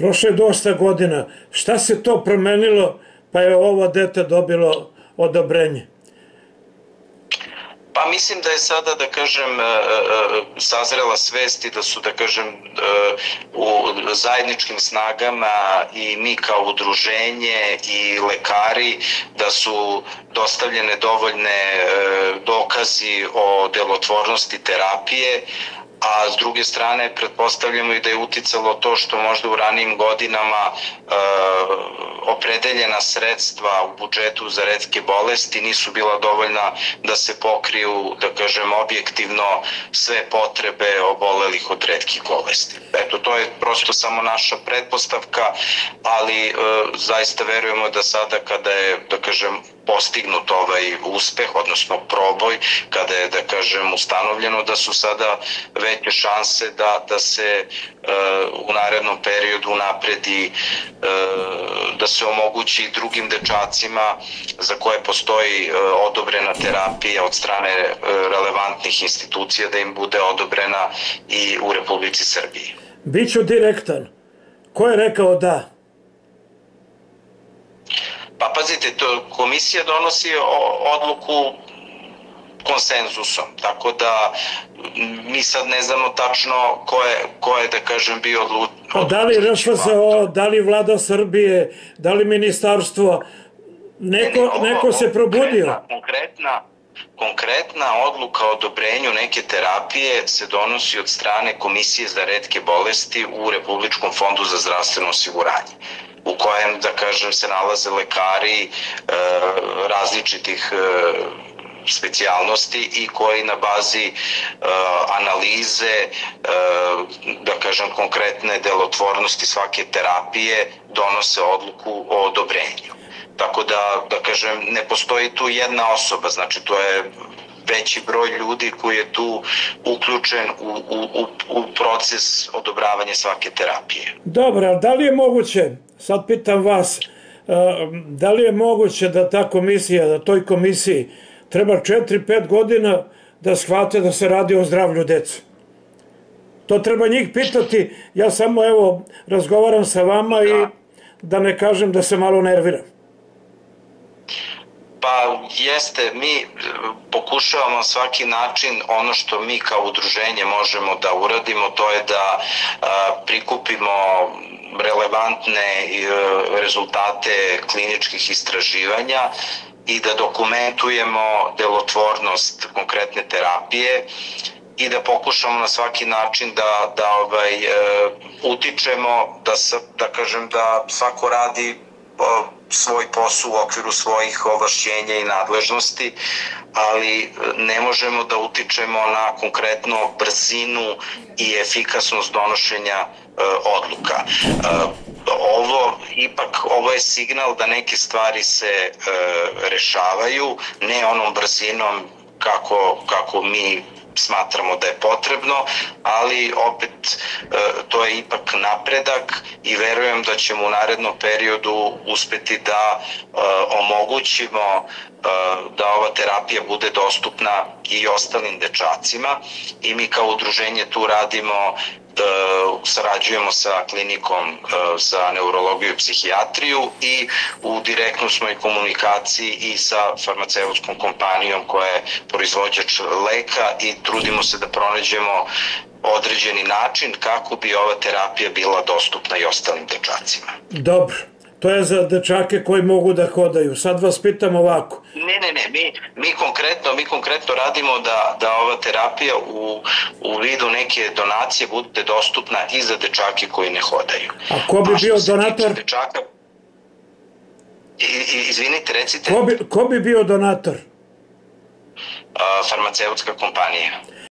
Prošle je dosta godina. Šta se to promenilo pa je ovo dete dobilo odobrenje? Pa mislim da je sada, da kažem, e, e, sazrela svest i da su, da kažem, e, u zajedničkim snagama i mi kao udruženje i lekari, da su dostavljene dovoljne dokazi o delotvornosti terapije, a s druge strane pretpostavljamo i da je uticalo to što možda u ranijim godinama e, opredeljena sredstva u budžetu za redke bolesti nisu bila dovoljna da se pokriju, da kažem, objektivno sve potrebe obolelih od redkih bolesti. Eto, to je prosto samo naša pretpostavka, ali e, zaista verujemo da sada kada je, da kažem, postignut ovaj uspeh, odnosno proboj, kada je, da kažem, ustanovljeno da su sada veće šanse da, da se e, u narednom periodu napredi, e, da se omogući drugim dečacima za koje postoji e, odobrena terapija od strane relevantnih institucija da im bude odobrena i u Republici Srbiji. Biću direktan. Ko je rekao da? Pa pazite, to komisija donosi odluku konsenzusom, tako da mi sad ne znamo tačno ko je, ko je da kažem, bio odlučen. A da li RFZO, da li vlada Srbije, da li ministarstvo, neko, ne, ne, neko se probudio? Konkretna, konkretna, konkretna odluka o odobrenju neke terapije se donosi od strane Komisije za redke bolesti u Republičkom fondu za zdravstveno osiguranje u kojem, da kažem, se nalaze lekari e, različitih e, specijalnosti i koji na bazi e, analize, e, da kažem, konkretne delotvornosti svake terapije donose odluku o odobrenju. Tako da, da kažem, ne postoji tu jedna osoba, znači to je veći broj ljudi koji je tu uključen u, u, u proces odobravanja svake terapije. Dobro, da li je moguće sad pitam vas, e, da li je moguće da ta komisija, da toj komisiji treba 4-5 godina da shvate da se radi o zdravlju deca? To treba njih pitati, ja samo evo razgovaram sa vama i da ne kažem da se malo nerviram. Pa jeste, mi pokušavamo svaki način ono što mi kao udruženje možemo da uradimo, to je da a, prikupimo relevantne e, rezultate kliničkih istraživanja i da dokumentujemo delotvornost konkretne terapije i da pokušamo na svaki način da da ovaj e, utičemo da da kažem da svako radi svoj posao u okviru svojih ovlašćenja i nadležnosti, ali e, ne možemo da utičemo na konkretno brzinu i efikasnost donošenja e, odluka. E, ovo ipak ovo je signal da neke stvari se rešavaju ne onom brzinom kako kako mi smatramo da je potrebno, ali opet e, to je ipak napredak i verujem da ćemo u narednom periodu uspeti da e, omogućimo e, da ova terapija bude dostupna i ostalim dečacima i mi kao udruženje tu radimo sarađujemo sa klinikom e, za neurologiju i psihijatriju i u direktnoj smo i komunikaciji i sa farmaceutskom kompanijom koja je proizvođač leka i trudimo se da pronađemo određeni način kako bi ova terapija bila dostupna i ostalim dečacima. Dobro. To je za dečake koji mogu da hodaju. Sad vas pitam ovako. Ne, ne, ne, mi, mi, konkretno, mi konkretno radimo da, da ova terapija u, u vidu neke donacije bude dostupna i za dečake koji ne hodaju. A ko bi A bio donator? Dečaka, I, i, izvinite, recite. Ko bi, ko bi bio donator? A, farmaceutska kompanija.